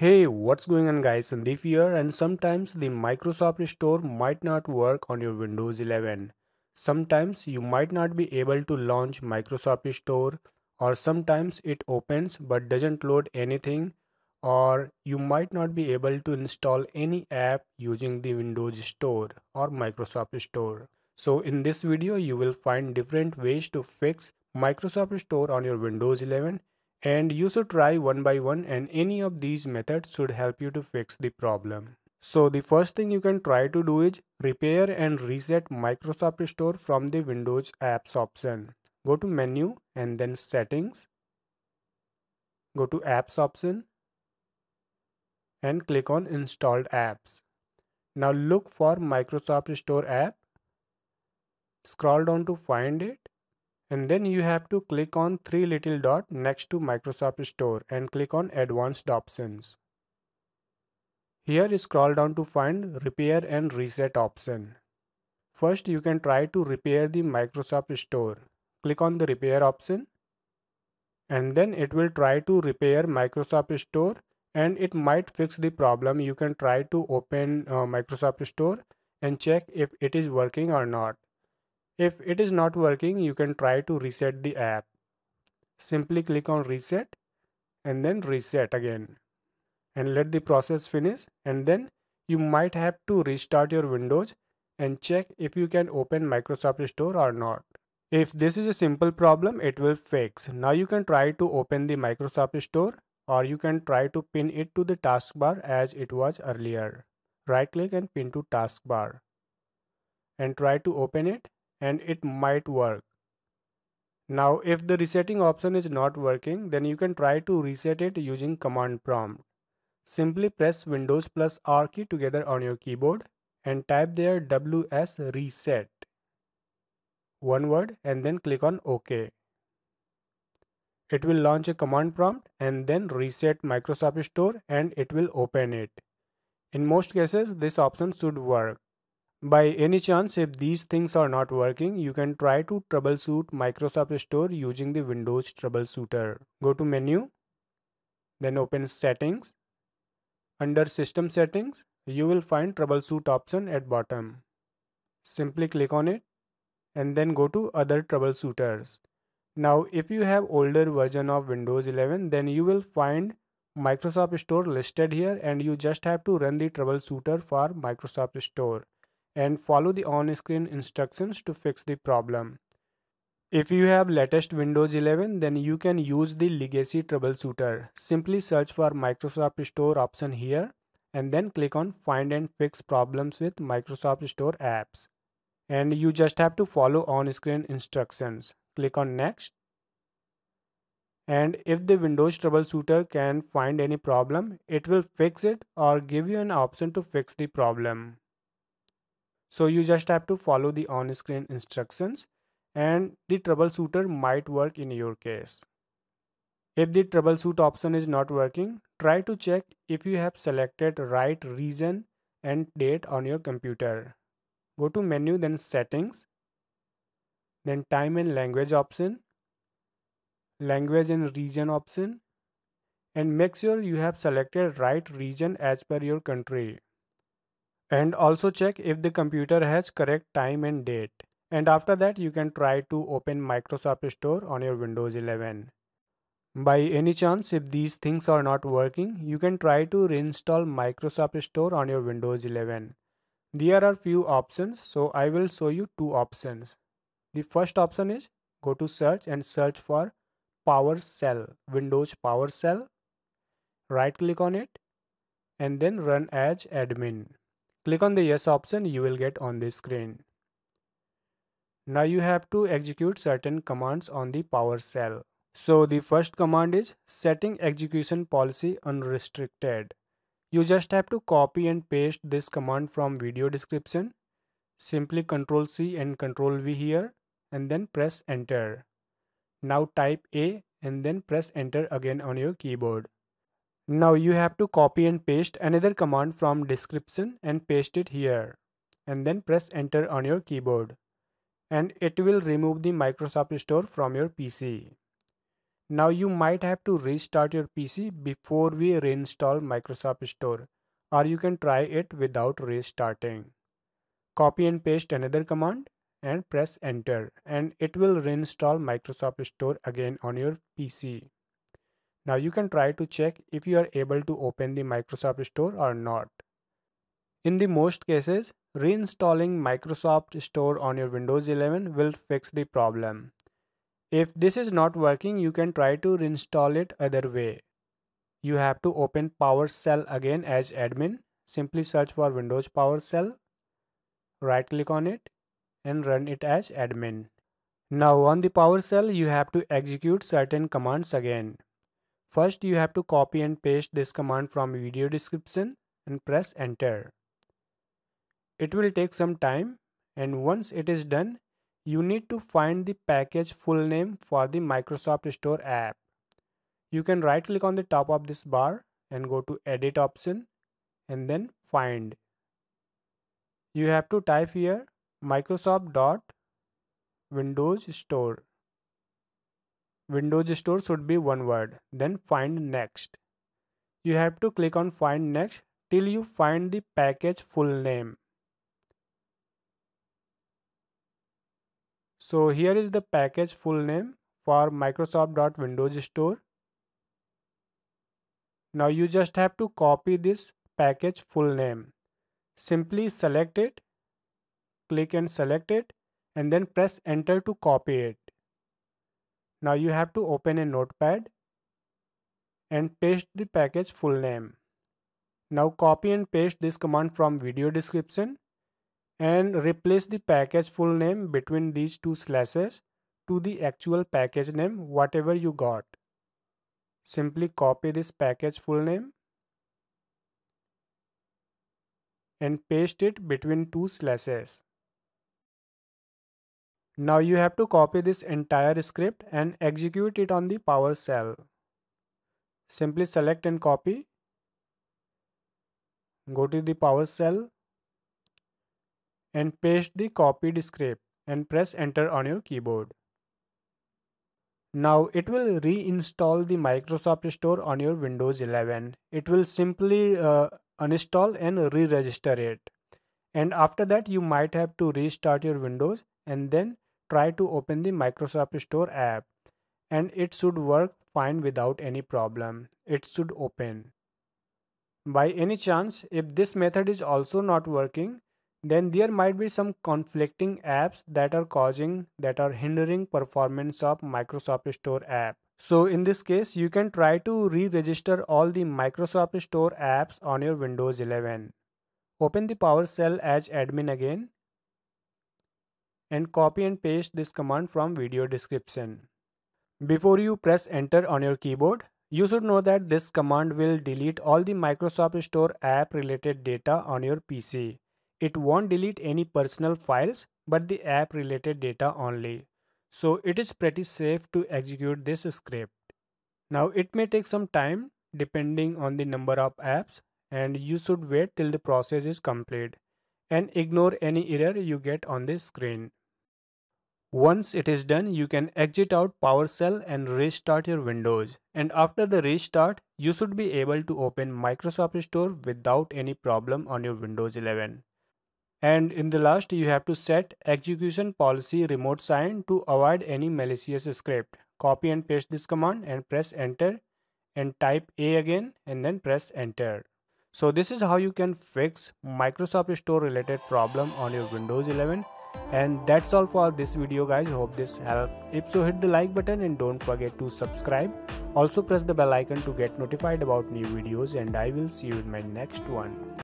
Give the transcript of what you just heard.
Hey, what's going on guys? Sandeep here and sometimes the Microsoft Store might not work on your Windows 11. Sometimes you might not be able to launch Microsoft Store or sometimes it opens but doesn't load anything or you might not be able to install any app using the Windows Store or Microsoft Store. So in this video you will find different ways to fix Microsoft Store on your Windows 11 and you should try one by one and any of these methods should help you to fix the problem. So the first thing you can try to do is repair and reset Microsoft Store from the Windows apps option. Go to menu and then settings. Go to apps option and click on installed apps. Now look for Microsoft Store app. Scroll down to find it and then you have to click on three little dot next to Microsoft Store and click on advanced options. Here scroll down to find repair and reset option. First you can try to repair the Microsoft Store. Click on the repair option and then it will try to repair Microsoft Store and it might fix the problem. You can try to open uh, Microsoft Store and check if it is working or not. If it is not working, you can try to reset the app. Simply click on reset and then reset again and let the process finish and then you might have to restart your Windows and check if you can open Microsoft Store or not. If this is a simple problem, it will fix. Now you can try to open the Microsoft Store or you can try to pin it to the taskbar as it was earlier. Right click and pin to taskbar and try to open it and it might work. Now if the resetting option is not working then you can try to reset it using command prompt. Simply press Windows plus R key together on your keyboard and type there WS reset one word and then click on OK. It will launch a command prompt and then reset Microsoft Store and it will open it. In most cases this option should work. By any chance, if these things are not working, you can try to troubleshoot Microsoft Store using the Windows Troubleshooter. Go to menu, then open settings. Under system settings, you will find troubleshoot option at bottom. Simply click on it and then go to other troubleshooters. Now if you have older version of Windows 11 then you will find Microsoft Store listed here and you just have to run the troubleshooter for Microsoft Store and follow the on-screen instructions to fix the problem. If you have latest Windows 11 then you can use the legacy troubleshooter. Simply search for Microsoft Store option here and then click on find and fix problems with Microsoft Store apps. And you just have to follow on-screen instructions. Click on next. And if the Windows troubleshooter can find any problem, it will fix it or give you an option to fix the problem. So you just have to follow the on-screen instructions and the troubleshooter might work in your case. If the troubleshoot option is not working, try to check if you have selected right region and date on your computer. Go to menu then settings, then time and language option, language and region option and make sure you have selected right region as per your country and also check if the computer has correct time and date and after that you can try to open Microsoft Store on your Windows 11. By any chance if these things are not working you can try to reinstall Microsoft Store on your Windows 11. There are few options so I will show you two options. The first option is go to search and search for PowerShell Windows PowerShell right click on it and then run as admin Click on the yes option you will get on the screen. Now you have to execute certain commands on the PowerShell. So the first command is setting execution policy unrestricted. You just have to copy and paste this command from video description. Simply Ctrl C and Ctrl V here and then press enter. Now type A and then press enter again on your keyboard. Now you have to copy and paste another command from description and paste it here and then press enter on your keyboard and it will remove the Microsoft Store from your PC. Now you might have to restart your PC before we reinstall Microsoft Store or you can try it without restarting. Copy and paste another command and press enter and it will reinstall Microsoft Store again on your PC. Now you can try to check if you are able to open the Microsoft Store or not. In the most cases, reinstalling Microsoft Store on your Windows 11 will fix the problem. If this is not working, you can try to reinstall it other way. You have to open PowerShell again as admin. Simply search for Windows PowerShell, right click on it and run it as admin. Now on the PowerShell, you have to execute certain commands again. First, you have to copy and paste this command from video description and press enter. It will take some time and once it is done, you need to find the package full name for the Microsoft Store app. You can right click on the top of this bar and go to edit option and then find. You have to type here Microsoft dot Windows Store. Windows Store should be one word. Then find next. You have to click on find next till you find the package full name. So here is the package full name for Microsoft.Windows Store. Now you just have to copy this package full name. Simply select it, click and select it and then press enter to copy it. Now you have to open a notepad and paste the package full name. Now copy and paste this command from video description and replace the package full name between these two slashes to the actual package name whatever you got. Simply copy this package full name and paste it between two slashes. Now you have to copy this entire script and execute it on the power PowerShell. Simply select and copy. Go to the power PowerShell and paste the copied script and press enter on your keyboard. Now it will reinstall the Microsoft Store on your Windows 11. It will simply uh, uninstall and re-register it. And after that you might have to restart your Windows and then try to open the Microsoft Store app. And it should work fine without any problem. It should open. By any chance, if this method is also not working, then there might be some conflicting apps that are causing that are hindering performance of Microsoft Store app. So in this case, you can try to re-register all the Microsoft Store apps on your Windows 11. Open the PowerShell as admin again and copy and paste this command from video description. Before you press enter on your keyboard, you should know that this command will delete all the Microsoft Store app related data on your PC. It won't delete any personal files but the app related data only. So it is pretty safe to execute this script. Now it may take some time depending on the number of apps and you should wait till the process is complete and ignore any error you get on the screen. Once it is done, you can exit out PowerShell and restart your Windows. And after the restart, you should be able to open Microsoft Store without any problem on your Windows 11 and in the last you have to set execution policy remote sign to avoid any malicious script. Copy and paste this command and press enter and type a again and then press enter. So this is how you can fix microsoft store related problem on your windows 11 and that's all for this video guys. Hope this helped. If so hit the like button and don't forget to subscribe. Also press the bell icon to get notified about new videos and i will see you in my next one